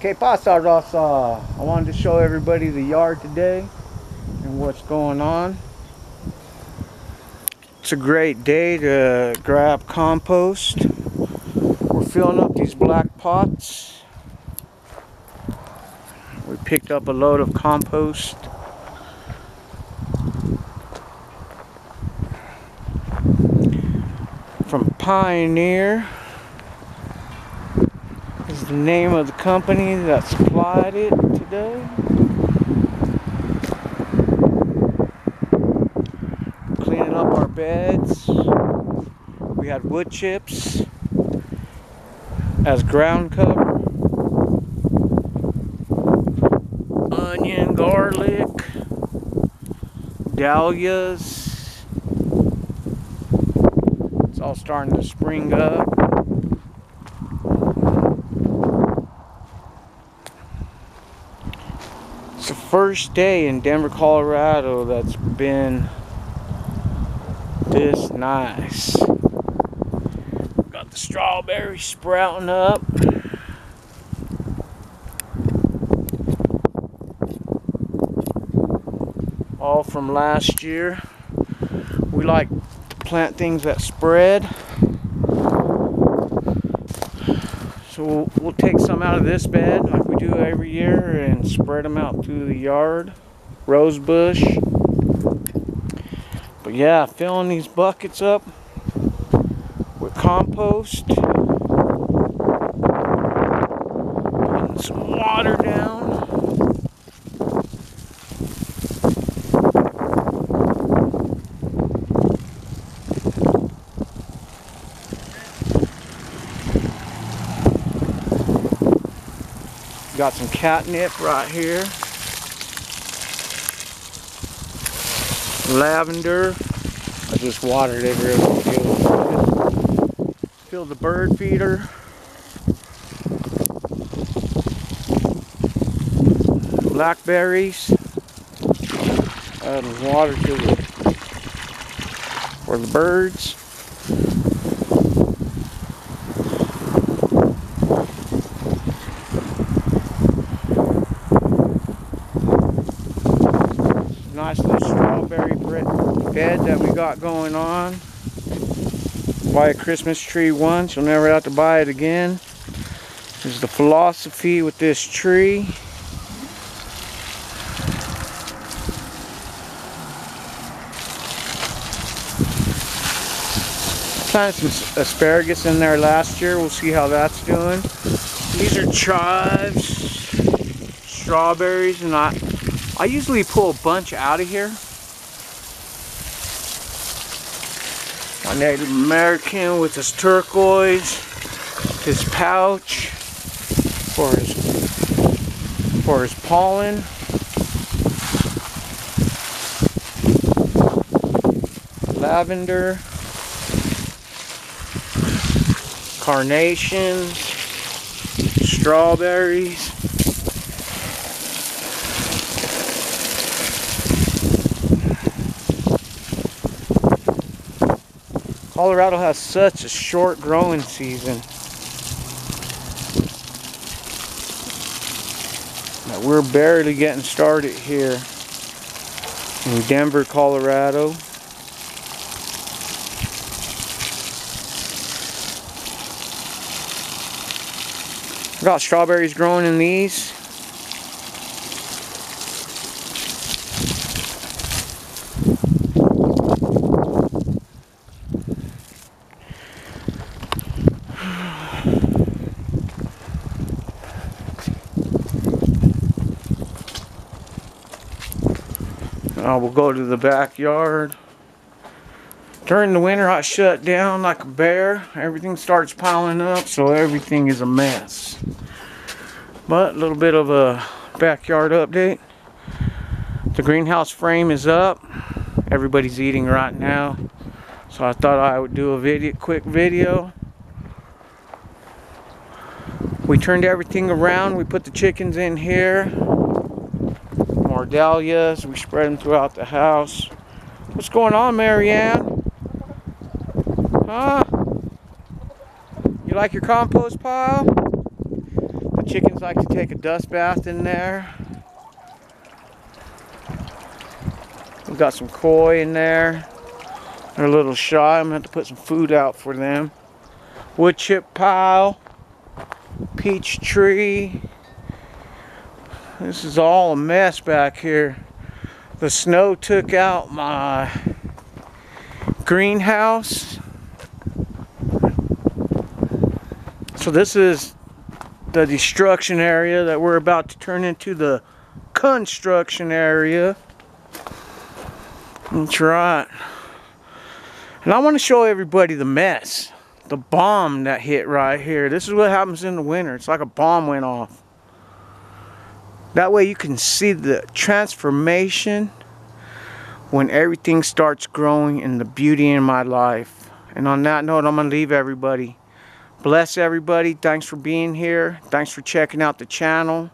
¿Qué pasa, Rosa? I wanted to show everybody the yard today and what's going on. It's a great day to grab compost. We're filling up these black pots. We picked up a load of compost. From Pioneer the name of the company that supplied it today. Cleaning up our beds. We had wood chips as ground cover. Onion, garlic, dahlias. It's all starting to spring up. It's the first day in Denver, Colorado that's been this nice. Got the strawberries sprouting up. All from last year. We like to plant things that spread. So we'll, we'll take some out of this bed like we do every year and spread them out through the yard. Rose bush. But yeah, filling these buckets up with compost. Putting some water down. Got some catnip right here. Lavender. I just watered it real good. Fill the bird feeder. Blackberries. Adding water to for the birds. nice little bed that we got going on. Buy a Christmas tree once, you'll never have to buy it again. This is the philosophy with this tree. Planted some asparagus in there last year. We'll see how that's doing. These are chives, strawberries, and I, I usually pull a bunch out of here. My Native American with his turquoise, his pouch for his for his pollen. Lavender, carnations, strawberries. Colorado has such a short growing season that we're barely getting started here in Denver, Colorado. Got strawberries growing in these. Uh, we'll go to the backyard. During the winter, I shut down like a bear. Everything starts piling up, so everything is a mess. But a little bit of a backyard update. The greenhouse frame is up. Everybody's eating right now. So I thought I would do a video, quick video. We turned everything around. We put the chickens in here. Dahlias. We spread them throughout the house. What's going on, Marianne? Huh? You like your compost pile? The Chickens like to take a dust bath in there. We've got some koi in there. They're a little shy. I'm going to have to put some food out for them. Wood chip pile. Peach tree. This is all a mess back here. The snow took out my greenhouse. So this is the destruction area that we're about to turn into the construction area. That's right. And I want to show everybody the mess. The bomb that hit right here. This is what happens in the winter. It's like a bomb went off. That way you can see the transformation when everything starts growing and the beauty in my life. And on that note, I'm going to leave everybody. Bless everybody. Thanks for being here. Thanks for checking out the channel.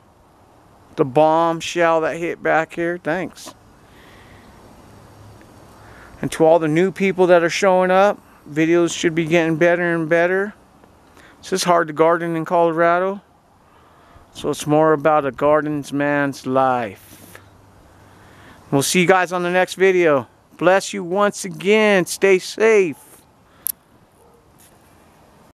The bombshell that hit back here. Thanks. And to all the new people that are showing up, videos should be getting better and better. It's just hard to garden in Colorado. So it's more about a garden's man's life. We'll see you guys on the next video. Bless you once again. Stay safe.